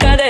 cara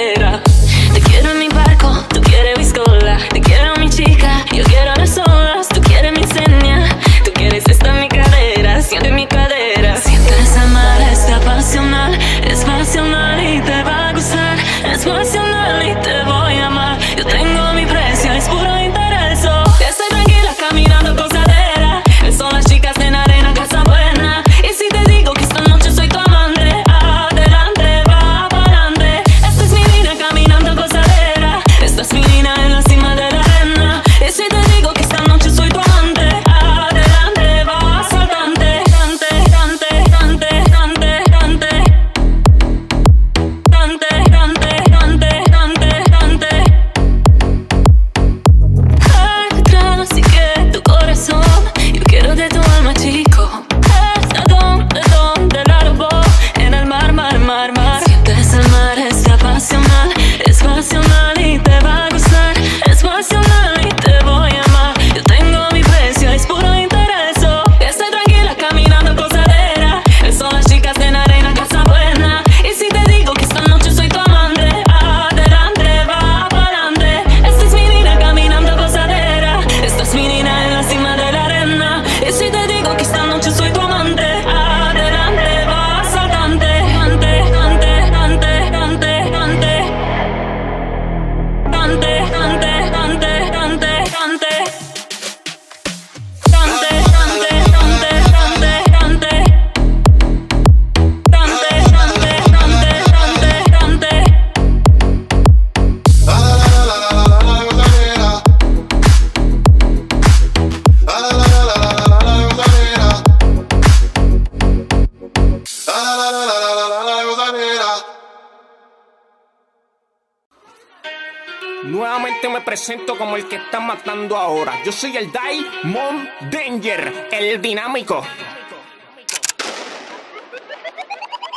presento como el que está matando ahora. Yo soy el Daimon Danger, el dinámico.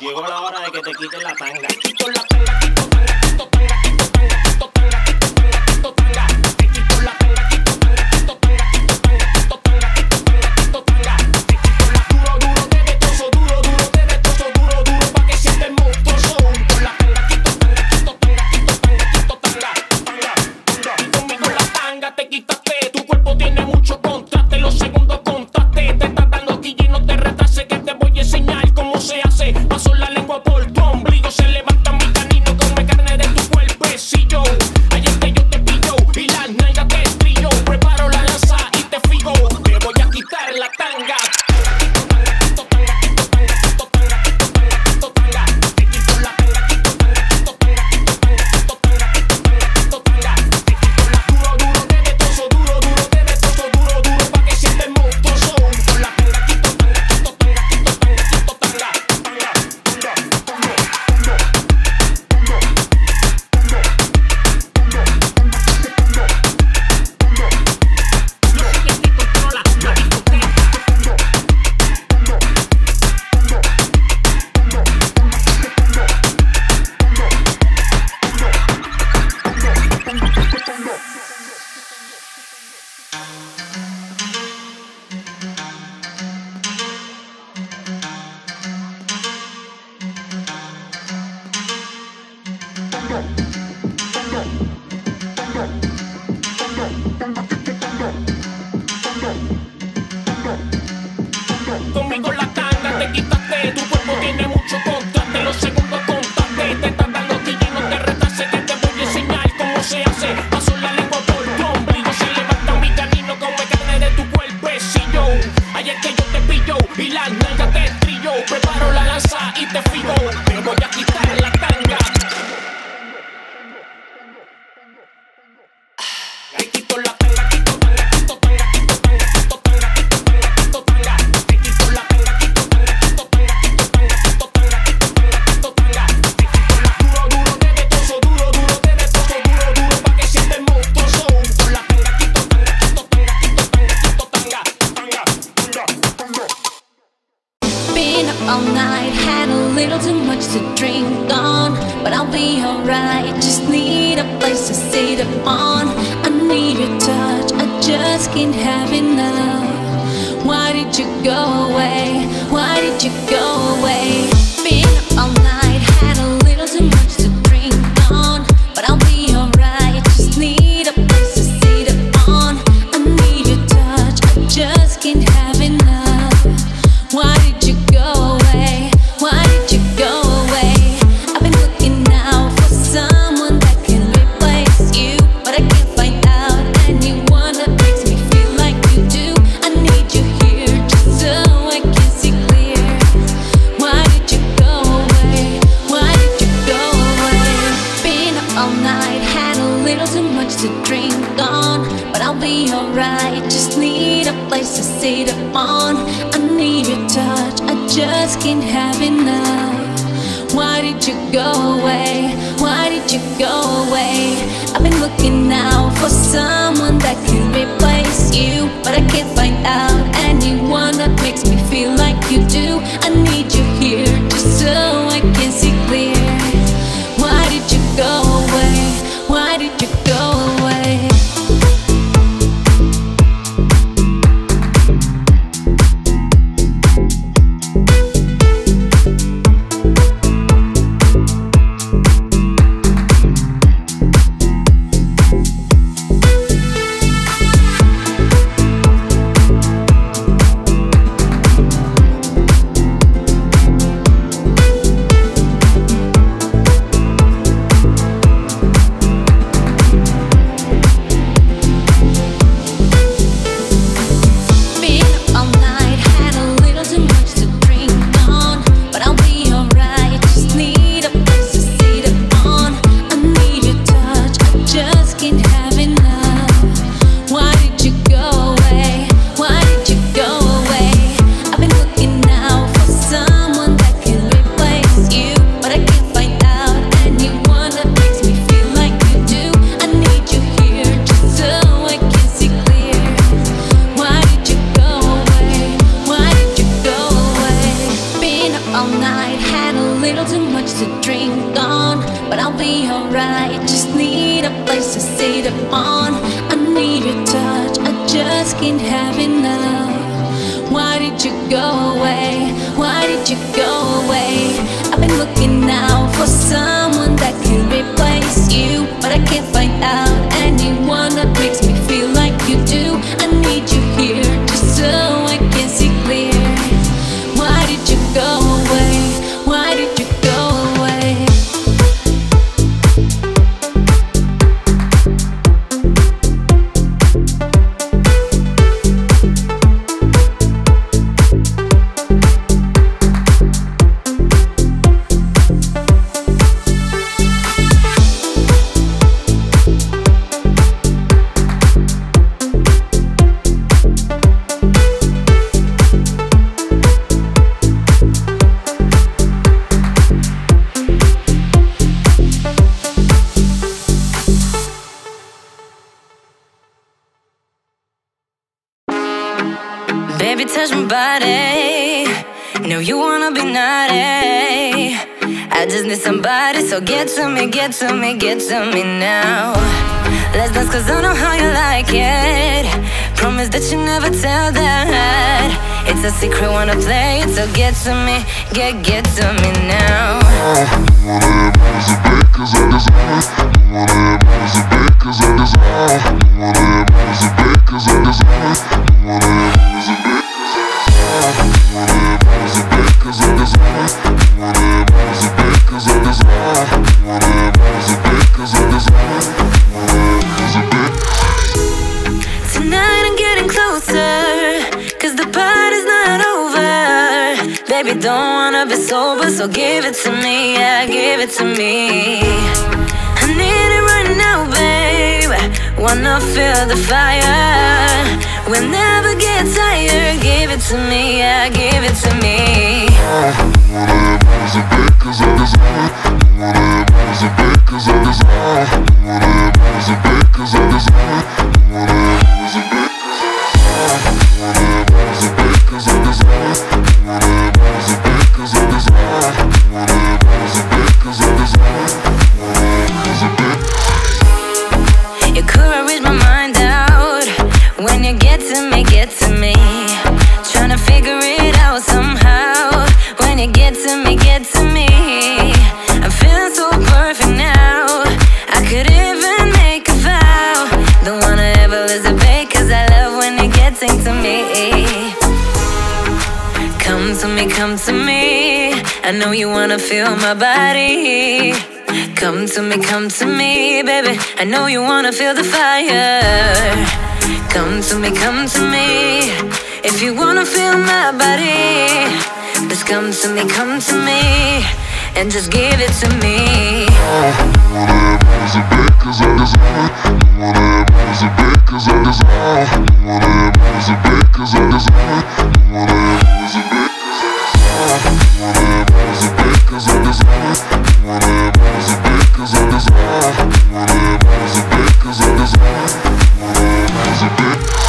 Llegó la hora de que te quiten la tanga. Quito la tanga, quito tanga, quito tanga, quito tanga, quito tanga, quito tanga, quito tanga. too much to drink on, but I'll be alright. Just need a place to sit upon. I need your touch, I just can't have enough. Why did you go away? Why did you go away? Been all night, had a little too much. To sit upon. I need your touch, I just can't have enough. Why did you go away? Why did you go away? I've been looking out place to sit upon. I need your touch, I just can't have enough. Why did you go Baby, touch my body. Know you wanna be naughty. I just need somebody, so get to me, get to me, get to me now. Let's dance, cause I know how you like it. Promise that you never tell that. It's a secret, wanna play it, so get to me, get, get to me now. Don't sober, so give it to me, yeah, give it to me. I need it right now, babe. Wanna feel the fire. We'll never get tired. Give it to me, yeah, give it to me. To me. I know you wanna feel my body. Come to me, come to me, baby. I know you wanna feel the fire. Come to me, come to me. If you wanna feel my body, just come to me, come to me, and just give it to me. Cause Cause I'm a